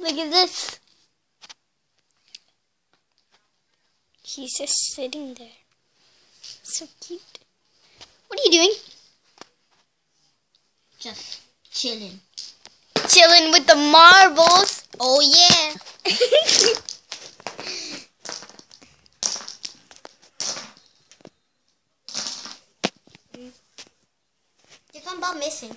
Look at this. He's just sitting there. So cute. What are you doing? Just chilling. Chilling with the marbles. Oh yeah. There's one ball missing.